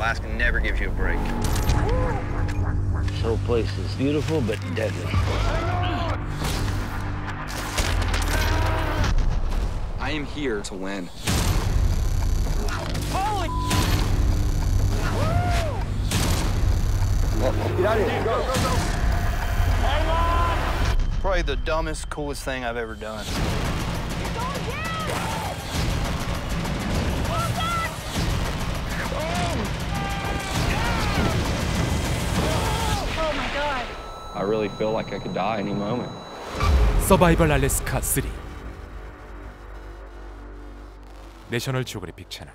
Alaska never gives you a break. This whole place is beautiful but deadly. I am here to win. Holy! Get out of here. Go, go, go. Hang on! Probably the dumbest, coolest thing I've ever done. I really feel like I could die any moment. 서바이벌 알래스카 3 내셔널 지오그래픽 채널